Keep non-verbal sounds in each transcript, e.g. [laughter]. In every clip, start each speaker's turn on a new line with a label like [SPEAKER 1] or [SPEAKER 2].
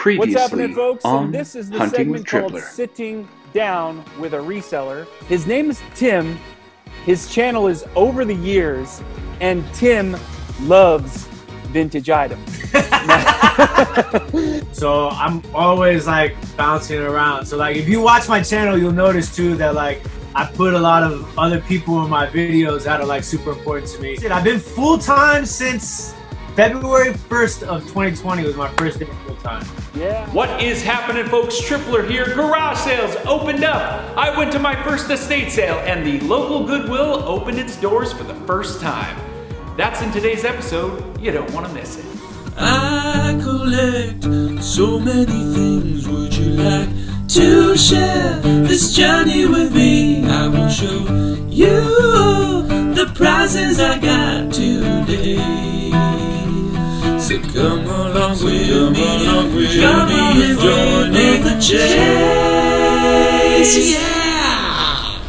[SPEAKER 1] Previously
[SPEAKER 2] What's happening, folks?
[SPEAKER 1] on
[SPEAKER 2] And this is the
[SPEAKER 1] Hunting
[SPEAKER 2] segment called Sitting Down with a Reseller. His name is Tim. His channel is Over the Years, and Tim loves vintage items. [laughs]
[SPEAKER 3] So I'm always like bouncing around. So like if you watch my channel, you'll notice too that like I put a lot of other people in my videos that are like super important to me. I've been full time since February 1st of 2020 was my first day full time.
[SPEAKER 2] Yeah.
[SPEAKER 4] What is happening, folks? Tripler here. Garage sales opened up. I went to my first estate sale, and the local Goodwill opened its doors for the first time. That's in today's episode. You don't want to miss it.
[SPEAKER 5] I collect so many things. Would you like to share this journey with me? I will show you the prizes I got today. So come along with me, come on and join in the chase. Yeah.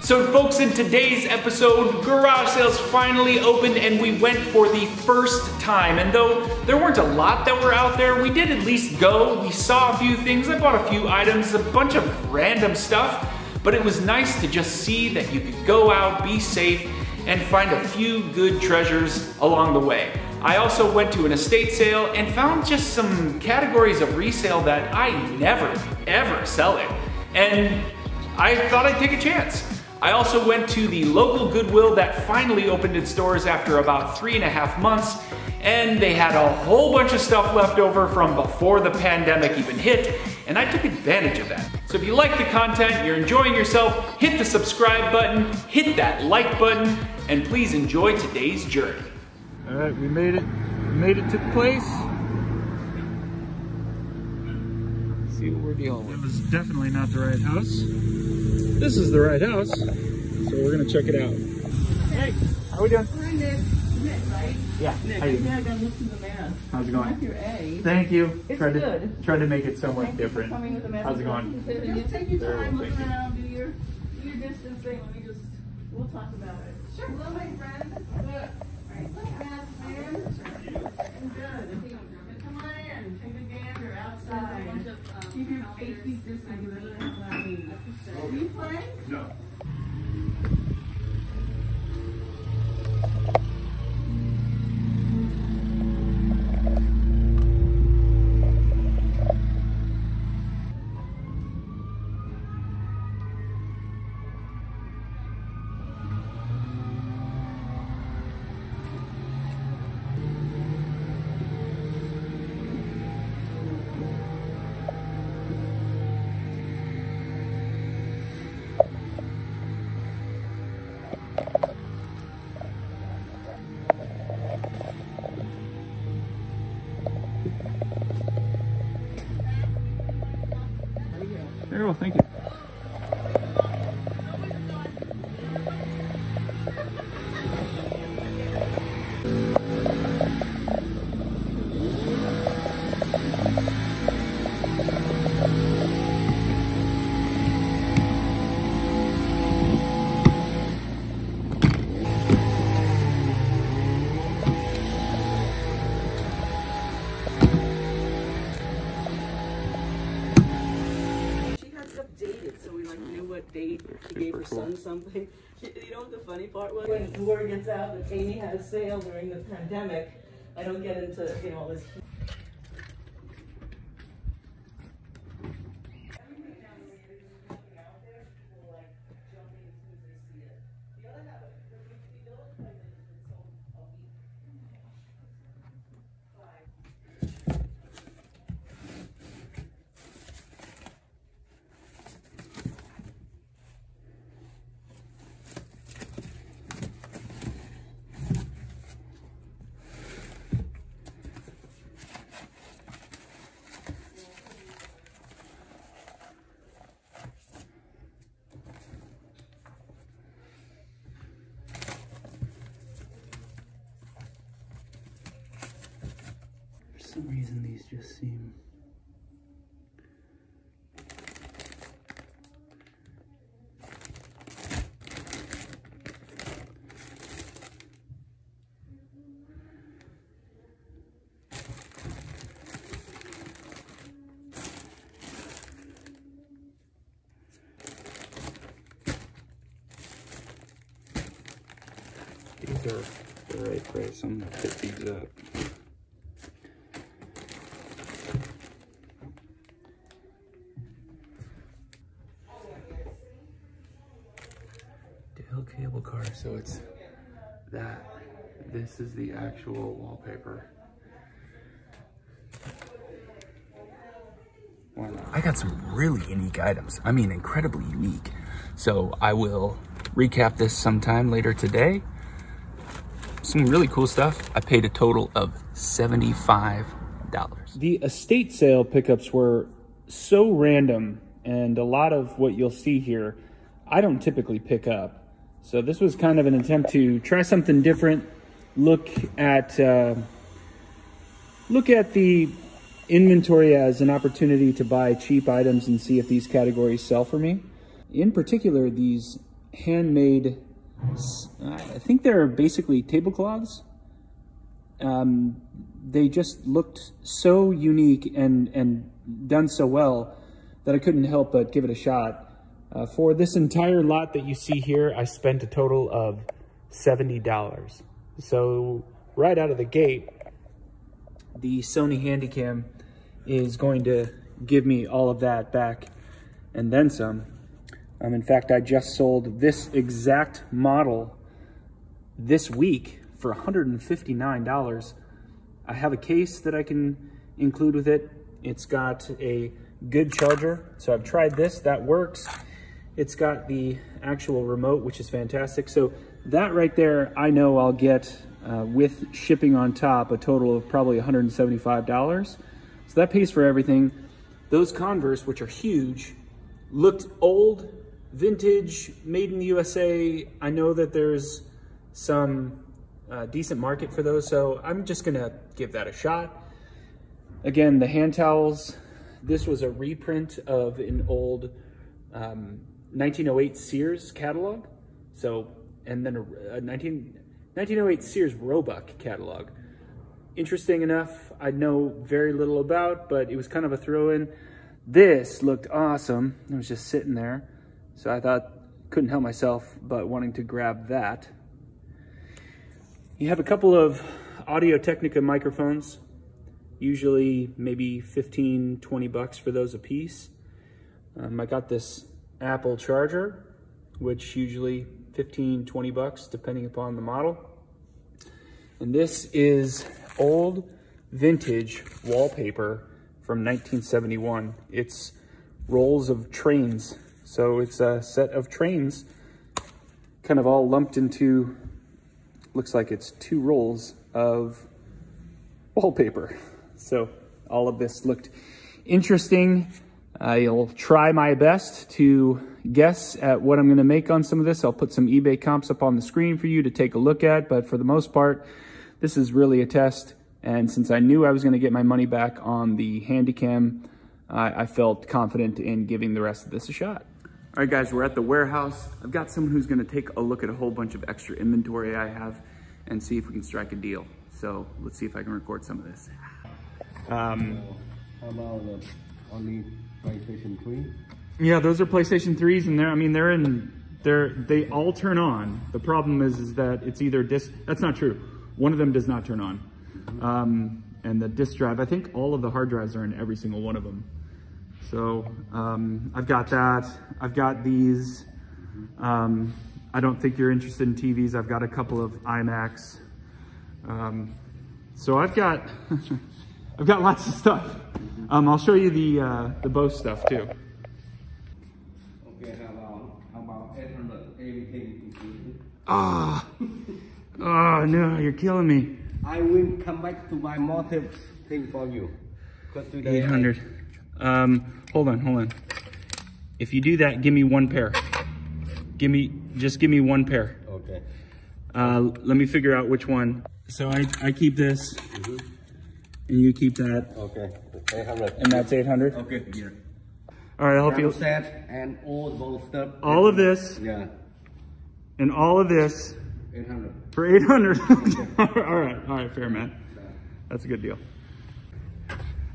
[SPEAKER 4] So, folks, in today's episode, garage sales finally opened and we went for the first time. And though there weren't a lot that were out there, we did at least go. We saw a few things. I bought a few items, a bunch of random stuff. But it was nice to just see that you could go out, be safe, and find a few good treasures along the way. I also went to an estate sale and found just some categories of resale that I never, ever sell it. And I thought I'd take a chance. I also went to the local Goodwill that finally opened its doors after about three and a half months, and they had a whole bunch of stuff left over from before the pandemic even hit, and I took advantage of that. So if you like the content, you're enjoying yourself, hit the subscribe button, hit that like button, and please enjoy today's journey.
[SPEAKER 2] All right, we made it. We made it to the place. See what we're dealing with. It was definitely not the right house. This is the right house, so we're gonna check it out. Hey, how we doing?
[SPEAKER 6] Hi, Nick. Nick, right?
[SPEAKER 2] Yeah.
[SPEAKER 6] Nick,
[SPEAKER 2] How you
[SPEAKER 6] yeah, I gotta look through the mask.
[SPEAKER 2] How's it
[SPEAKER 6] Not
[SPEAKER 2] going?
[SPEAKER 6] your A.
[SPEAKER 2] Thank you.
[SPEAKER 6] It's
[SPEAKER 2] tried to
[SPEAKER 6] good.
[SPEAKER 2] tried to make it somewhat
[SPEAKER 6] Thank you for
[SPEAKER 2] different.
[SPEAKER 6] coming with the mask.
[SPEAKER 2] How's it going?
[SPEAKER 6] Just take your
[SPEAKER 2] Very
[SPEAKER 6] time, look
[SPEAKER 2] thank you.
[SPEAKER 6] around, do your, do your distancing. Let me just, we'll talk about it. Sure. Hello, my friend. Good. Right, look, mask man. Good. Come on in, take a gander outside. Keep your eight feet distance. Playing?
[SPEAKER 2] No.
[SPEAKER 6] What date she gave her son something. She, [laughs] you know what the funny part was? When the word gets out that Amy had a sale during the pandemic, I don't get into you know all this.
[SPEAKER 1] some reason these just seem
[SPEAKER 2] These are the right price. I'm gonna pick these up. This is the actual wallpaper.
[SPEAKER 4] I got some really unique items. I mean, incredibly unique. So I will recap this sometime later today. Some really cool stuff. I paid a total of $75. The estate sale pickups were so random, and a lot of what you'll see here, I don't typically pick up. So this was kind of an attempt to try something different, look at uh, look at the inventory as an opportunity to buy cheap items and see if these categories sell for me. In particular, these handmade, I think they're basically tablecloths. Um, they just looked so unique and, and done so well that I couldn't help but give it a shot. Uh, for this entire lot that you see here, I spent a total of $70. So right out of the gate, the Sony Handycam is going to give me all of that back and then some. Um, in fact, I just sold this exact model this week for $159. I have a case that I can include with it. It's got a good charger. So I've tried this, that works. It's got the actual remote, which is fantastic. So that right there, I know I'll get uh, with shipping on top a total of probably $175. So that pays for everything. Those Converse, which are huge, looked old, vintage, made in the USA. I know that there's some uh, decent market for those, so I'm just gonna give that a shot. Again, the hand towels, this was a reprint of an old um, 1908 Sears catalog. So, and then a, a 19, 1908 Sears Roebuck catalog. Interesting enough, I know very little about, but it was kind of a throw-in. This looked awesome. It was just sitting there. So I thought, couldn't help myself but wanting to grab that. You have a couple of Audio Technica microphones, usually maybe 15, 20 bucks for those a piece. Um, I got this Apple charger, which usually 15, 20 bucks depending upon the model. And this is old vintage wallpaper from 1971. It's rolls of trains. So it's a set of trains kind of all lumped into, looks like it's two rolls of wallpaper. So all of this looked interesting. I'll try my best to guess at what I'm going to make on some of this. I'll put some eBay comps up on the screen for you to take a look at, but for the most part, this is really a test. And since I knew I was going to get my money back on the Handycam, I, I felt confident in giving the rest of this a shot. All right, guys, we're at the warehouse. I've got someone who's going to take a look at a whole bunch of extra inventory I have and see if we can strike a deal. So let's see if I can record some of this. Um,
[SPEAKER 7] How about the only PlayStation 3?
[SPEAKER 4] Yeah, those are PlayStation 3s and they're, I mean, they're in, they're, they all turn on. The problem is, is that it's either disc, that's not true. One of them does not turn on. Um, and the disk drive, I think all of the hard drives are in every single one of them. So um, I've got that. I've got these. Um, I don't think you're interested in TVs. I've got a couple of iMacs. Um, so I've got, [laughs] I've got lots of stuff. Um, I'll show you the, uh, the Bose stuff too.
[SPEAKER 7] Okay, how about, how about 800 everything?
[SPEAKER 4] Ah, oh [laughs] no, you're killing me.
[SPEAKER 7] I will come back to buy more tips thing for you. Because today I-
[SPEAKER 4] 800. Um, hold on, hold on. If you do that, give me one pair. Give me, just give me one pair.
[SPEAKER 7] Okay.
[SPEAKER 4] Uh, let me figure out which one. So I, I keep this, and you keep that,
[SPEAKER 7] Okay. 800.
[SPEAKER 4] and that's 800.
[SPEAKER 7] Okay, yeah.
[SPEAKER 4] All right, I'll help you.
[SPEAKER 7] Set and all those stuff.
[SPEAKER 4] All of this
[SPEAKER 7] Yeah.
[SPEAKER 4] and all of this
[SPEAKER 7] 800.
[SPEAKER 4] for 800. [laughs] all right, all right, fair man. That's a good deal.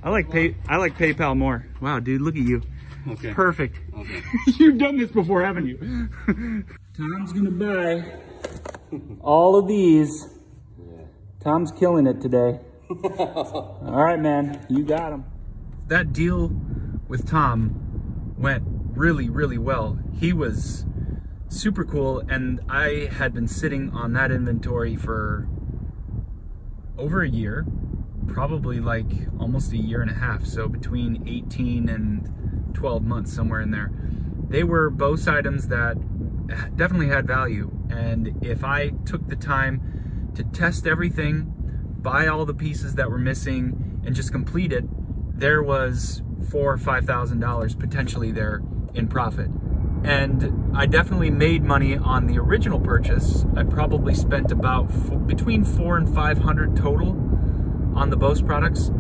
[SPEAKER 4] I like pay. I like PayPal more. Wow, dude, look at you.
[SPEAKER 7] Okay.
[SPEAKER 4] Perfect.
[SPEAKER 7] Okay. [laughs]
[SPEAKER 4] You've done this before, haven't you? [laughs] Tom's gonna buy all of these. Yeah. Tom's killing it today. All right, man, you got him. That deal with Tom went really, really well. He was super cool, and I had been sitting on that inventory for over a year, probably like almost a year and a half. So between 18 and 12 months, somewhere in there. They were both items that definitely had value. And if I took the time to test everything, buy all the pieces that were missing, and just complete it, there was four or five thousand dollars potentially there in profit. And I definitely made money on the original purchase. I probably spent about between four and five hundred total on the Bose products.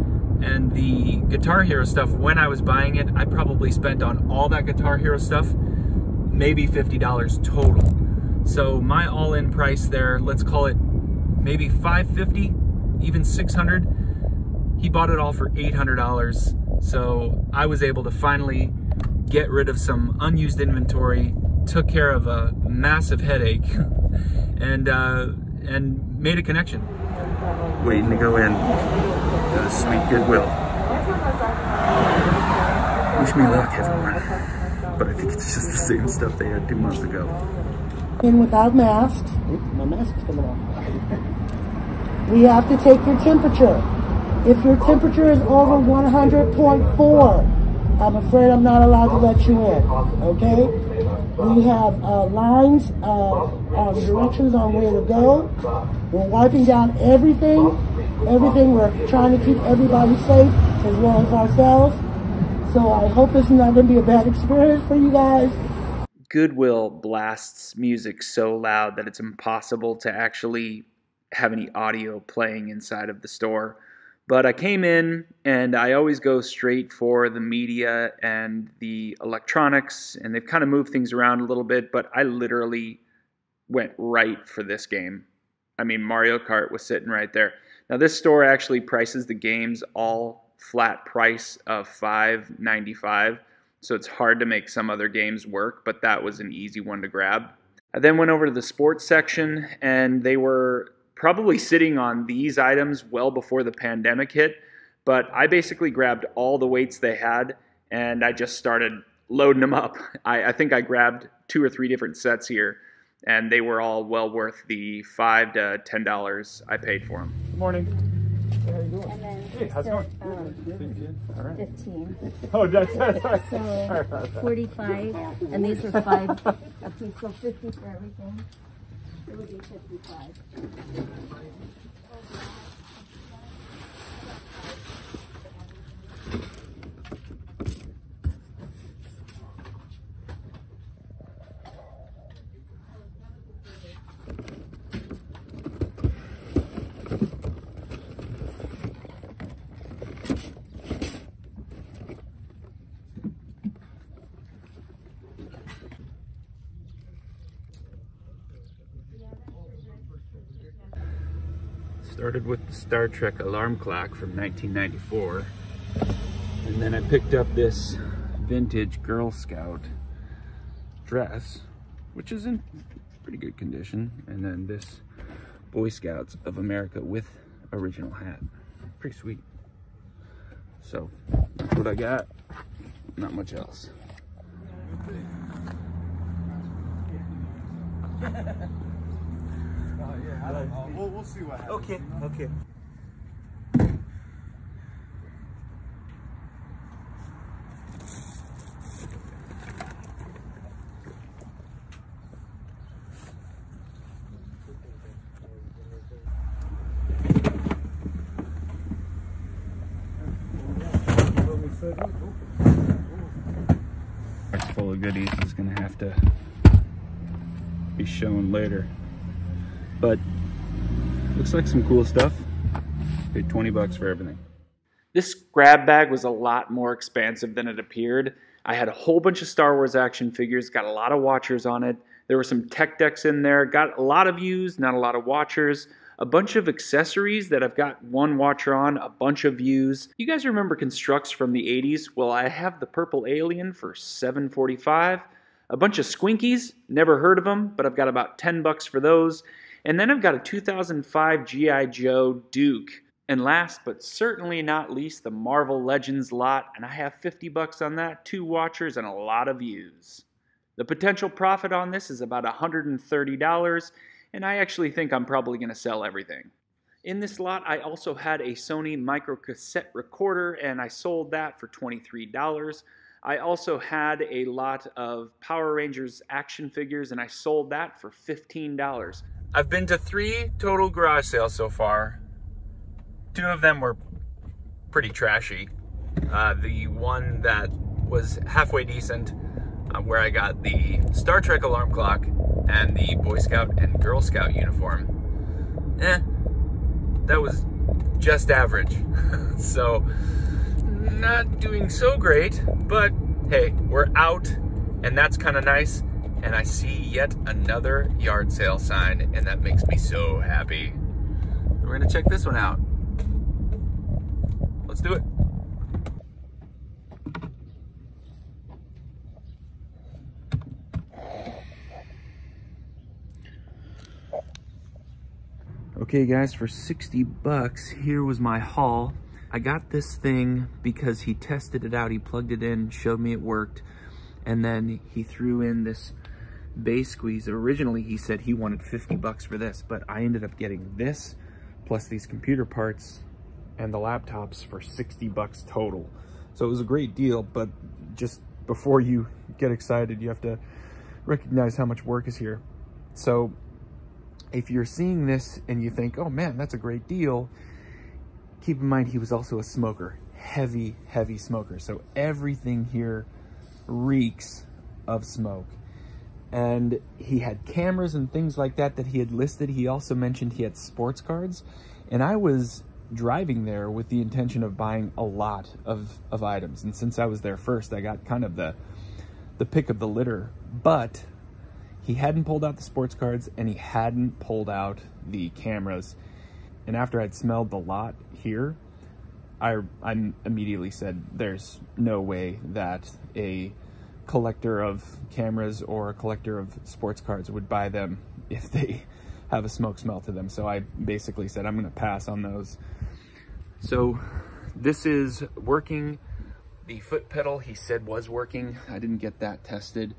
[SPEAKER 4] And the Guitar Hero stuff, when I was buying it, I probably spent on all that Guitar Hero stuff maybe $50 total. So my all-in price there, let's call it maybe 550, even 600. He bought it all for $800. So I was able to finally get rid of some unused inventory, took care of a massive headache, [laughs] and uh, and made a connection. Waiting to go in to the sweet Goodwill. Wish me luck, everyone. But I think it's just the same stuff they had two months ago.
[SPEAKER 8] in without masks. My mask is coming off. [laughs] We have to take your temperature. If your temperature is over 100.4, I'm afraid I'm not allowed to let you in. Okay? We have uh, lines, uh, uh, directions on where to go. We're wiping down everything. Everything. We're trying to keep everybody safe as well as ourselves. So I hope it's not going to be a bad experience for you guys.
[SPEAKER 4] Goodwill blasts music so loud that it's impossible to actually have any audio playing inside of the store. But I came in and I always go straight for the media and the electronics, and they've kind of moved things around a little bit, but I literally went right for this game. I mean, Mario Kart was sitting right there. Now, this store actually prices the games all flat price of $5.95. So it's hard to make some other games work, but that was an easy one to grab. I then went over to the sports section, and they were probably sitting on these items well before the pandemic hit. But I basically grabbed all the weights they had, and I just started loading them up. I, I think I grabbed two or three different sets here, and they were all well worth the five to ten dollars I paid for them. Good morning.
[SPEAKER 9] And then going? um, fifteen. [laughs]
[SPEAKER 4] Oh, that's
[SPEAKER 9] So forty-five, and these are five apiece, so fifty for everything. It would be fifty-five.
[SPEAKER 4] Started with the Star Trek alarm clock from 1994. And then I picked up this vintage Girl Scout dress, which is in pretty good condition. And then this Boy Scouts of America with original hat. Pretty sweet. So that's what I got. Not much else. [laughs]
[SPEAKER 3] Uh, we'll, we'll see what happens.
[SPEAKER 4] Okay, okay. It's full of goodies is gonna have to be shown later. But looks like some cool stuff. Paid 20 bucks for everything. This grab bag was a lot more expansive than it appeared. I had a whole bunch of Star Wars action figures, got a lot of watchers on it. There were some tech decks in there, got a lot of views, not a lot of watchers. A bunch of accessories that I've got one watcher on, a bunch of views. You guys remember Construx from the 80s? Well, I have the Purple Alien for 745. A bunch of Squinkies, never heard of them, but I've got about 10 bucks for those. And then I've got a 2005 G.I. Joe Duke. And last but certainly not least, the Marvel Legends lot, and I have 50 bucks on that, two watchers, and a lot of views. The potential profit on this is about $130, and I actually think I'm probably going to sell everything. In this lot, I also had a Sony micro cassette recorder, and I sold that for $23. I also had a lot of Power Rangers action figures, and I sold that for $15. I've been to three total garage sales so far. Two of them were pretty trashy. Uh, the one that was halfway decent, uh, where I got the Star Trek alarm clock and the Boy Scout and Girl Scout uniform. Eh, that was just average. [laughs] so, not doing so great, but hey, we're out, and that's kind of nice. And I see yet another yard sale sign, and that makes me so happy. We're gonna check this one out. Let's do it. Okay guys, for 60 bucks, here was my haul. I got this thing because he tested it out. He plugged it in, showed me it worked, and then he threw in this bass squeeze. Originally, he said he wanted 50 bucks for this, but I ended up getting this plus these computer parts and the laptops for 60 bucks total. So it was a great deal, but just before you get excited, you have to recognize how much work is here. So if you're seeing this and you think, oh man, that's a great deal, keep in mind he was also a smoker, heavy, heavy smoker. So everything here reeks of smoke. And he had cameras and things like that that he had listed. He also mentioned he had sports cards. And I was driving there with the intention of buying a lot of, of items. And since I was there first, I got kind of the, the pick of the litter. But he hadn't pulled out the sports cards and he hadn't pulled out the cameras. And after I'd smelled the lot here, I, I immediately said, there's no way that a collector of cameras or a collector of sports cards would buy them [laughs] if they have a smoke smell to them. So I basically said, I'm going to pass on those. So this is working. The foot pedal he said was working. I didn't get that tested.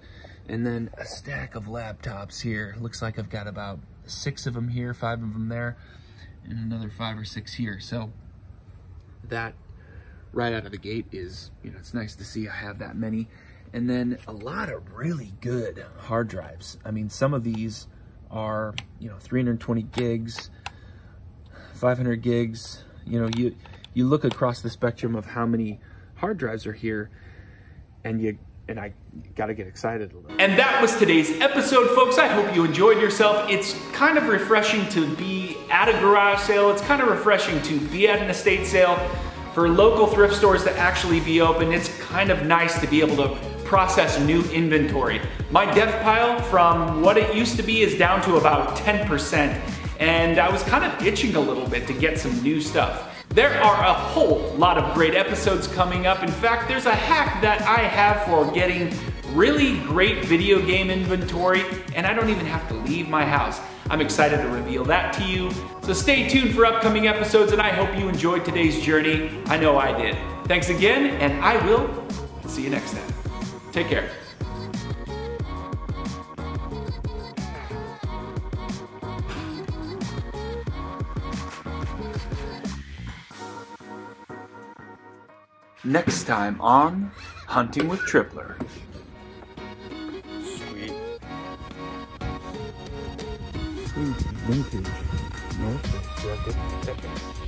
[SPEAKER 4] And then a stack of laptops here. Looks like I've got about six of them here, five of them there, and another five or six here. So that right out of the gate is, you know, it's nice to see I have that many. And then a lot of really good hard drives. I mean, some of these are, you know, 320 gigs, 500 gigs. You know, you, you look across the spectrum of how many hard drives are here and you and I got to get excited a little. And that was today's episode, folks. I hope you enjoyed yourself. It's kind of refreshing to be at a garage sale. It's kind of refreshing to be at an estate sale for local thrift stores to actually be open. It's kind of nice to be able to process new inventory. My death pile from what it used to be is down to about 10%. And I was kind of itching a little bit to get some new stuff. There are a whole lot of great episodes coming up. In fact, there's a hack that I have for getting really great video game inventory, and I don't even have to leave my house. I'm excited to reveal that to you. So stay tuned for upcoming episodes, and I hope you enjoyed today's journey. I know I did. Thanks again, and I will see you next time. Take care. Next time on Hunting with Tripler.
[SPEAKER 10] Sweet. Sweet vintage. North.